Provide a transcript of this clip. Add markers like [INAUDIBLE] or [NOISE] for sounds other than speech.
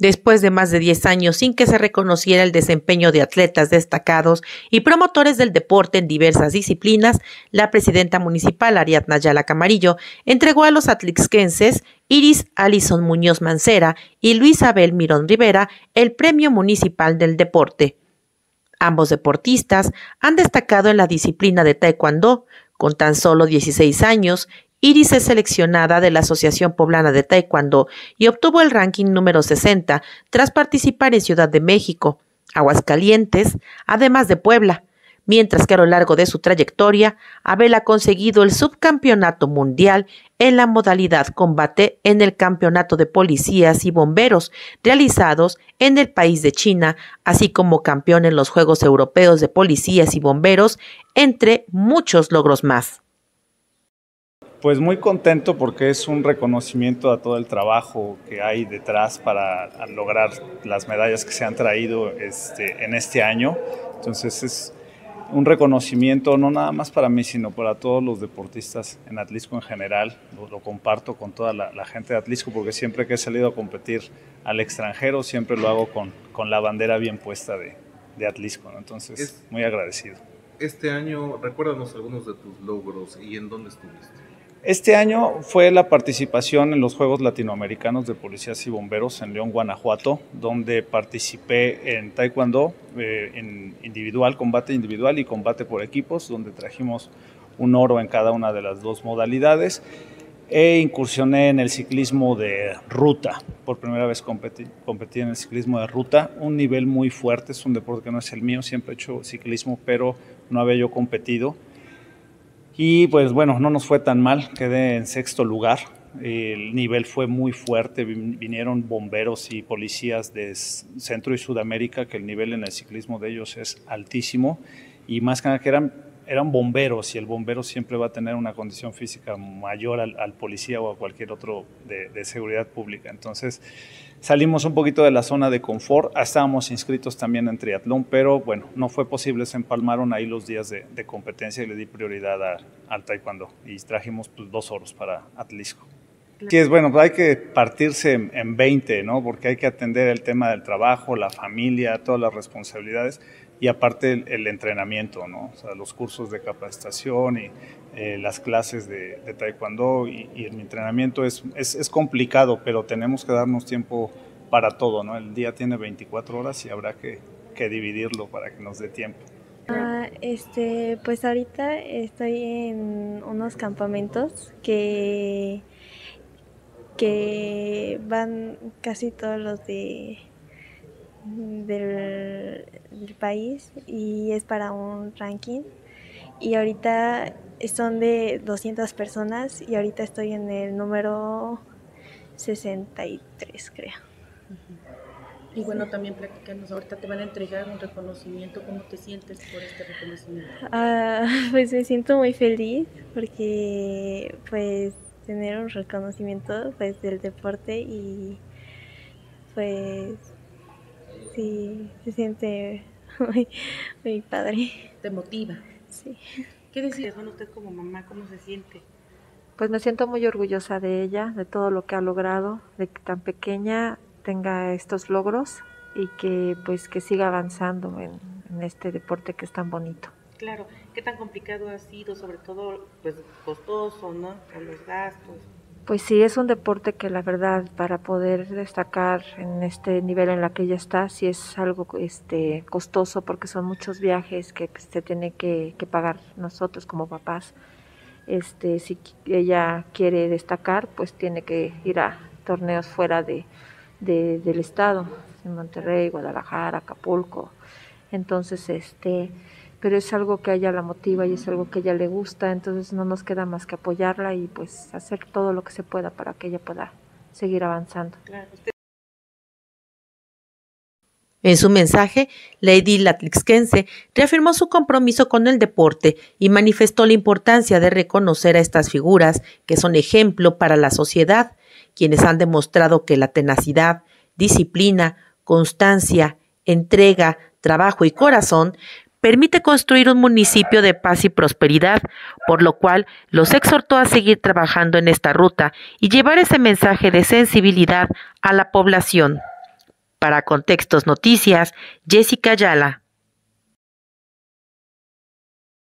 Después de más de 10 años sin que se reconociera el desempeño de atletas destacados y promotores del deporte en diversas disciplinas, la presidenta municipal Ariadna Yala Camarillo entregó a los atlixquenses Iris Alison Muñoz Mancera y Luis Abel Mirón Rivera el Premio Municipal del Deporte. Ambos deportistas han destacado en la disciplina de Taekwondo, con tan solo 16 años, Iris es seleccionada de la Asociación Poblana de Taekwondo y obtuvo el ranking número 60 tras participar en Ciudad de México, Aguascalientes, además de Puebla, mientras que a lo largo de su trayectoria, Abel ha conseguido el subcampeonato mundial en la modalidad combate en el Campeonato de Policías y Bomberos realizados en el país de China, así como campeón en los Juegos Europeos de Policías y Bomberos, entre muchos logros más. Pues muy contento porque es un reconocimiento a todo el trabajo que hay detrás para lograr las medallas que se han traído este, en este año. Entonces es un reconocimiento no nada más para mí, sino para todos los deportistas en Atlisco en general. Lo, comparto con toda la, gente de Atlisco porque siempre que he salido a competir al extranjero, siempre lo hago con, con la bandera bien puesta de, de Atlisco. Entonces, muy agradecido. Este año, recuérdanos algunos de tus logros y en dónde estuviste. Este año fue la participación en los Juegos Latinoamericanos de Policías y Bomberos en León, Guanajuato, donde participé en Taekwondo, eh, en individual, combate individual y combate por equipos, donde trajimos un oro en cada una de las dos modalidades. E incursioné en el ciclismo de ruta. Por primera vez competí, competí en el ciclismo de ruta, un nivel muy fuerte, es un deporte que no es el mío, siempre he hecho ciclismo, pero no había yo competido y pues bueno, no nos fue tan mal, quedé en sexto lugar. El nivel fue muy fuerte, vinieron bomberos y policías de Centro y Sudamérica, que el nivel en el ciclismo de ellos es altísimo, y más que nada que eran, eran bomberos, y el bombero siempre va a tener una condición física mayor al, policía o a cualquier otro de, seguridad pública. Entonces, Salimos un poquito de la zona de confort, estábamos inscritos también en triatlón, pero bueno, no fue posible, se empalmaron ahí los días de, competencia y le di prioridad al taekwondo y trajimos pues, dos oros para Atlisco. Sí, es bueno, pues hay que partirse en, 20, ¿no? Porque hay que atender el tema del trabajo, la familia, todas las responsabilidades y aparte el, entrenamiento, ¿no? O sea, los cursos de capacitación y eh, las clases de, taekwondo y, y, el entrenamiento es, es, es, complicado, pero tenemos que darnos tiempo para todo, ¿no? El día tiene 24 horas y habrá que, que dividirlo para que nos dé tiempo. Ah, este, pues ahorita estoy en unos campamentos que, que van casi todos los de del, país y es para un ranking. Y ahorita son de 200 personas y ahorita estoy en el número 63, creo. Y bueno, también platicamos, ahorita te van a entregar un reconocimiento, ¿cómo te sientes por este reconocimiento? Ah, [LAUGHS] pues me siento muy feliz porque pues tener un reconocimiento pues del deporte y pues Sí, se siente [LAUGHS] muy, muy padre. ¿Te motiva? Sí. ¿Qué decir bueno, usted como mamá? ¿Cómo se siente? Pues me siento muy orgullosa de ella, de todo lo que ha logrado, de que tan pequeña tenga estos logros y que pues que siga avanzando en, en este deporte que es tan bonito. Claro, ¿qué tan complicado ha sido, sobre todo pues costoso, ¿no? Con los gastos. Pues sí, es un deporte que la verdad para poder destacar en este nivel en la que ella está, sí es algo este, costoso porque son muchos viajes que se tiene que, pagar nosotros como papás. Este, si ella quiere destacar, pues tiene que ir a torneos fuera de, del estado, en Monterrey, Guadalajara, Acapulco. Entonces, este, pero es algo que a ella la motiva y es algo que a ella le gusta, entonces no nos queda más que apoyarla y pues hacer todo lo que se pueda para que ella pueda seguir avanzando. En su mensaje, Lady Latlixquense reafirmó su compromiso con el deporte y manifestó la importancia de reconocer a estas figuras que son ejemplo para la sociedad, quienes han demostrado que la tenacidad, disciplina, constancia, entrega, trabajo y corazón permite construir un municipio de paz y prosperidad, por lo cual los exhortó a seguir trabajando en esta ruta y llevar ese mensaje de sensibilidad a la población. Para Contextos Noticias, Jessica Ayala.